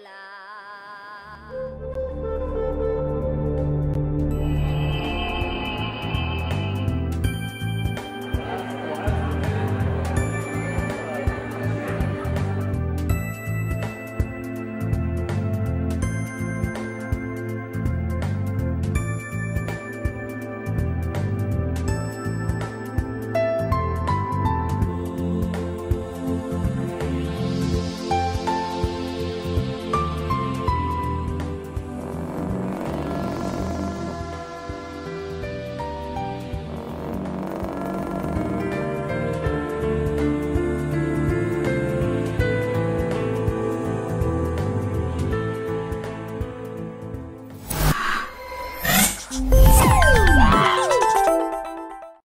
la Bye.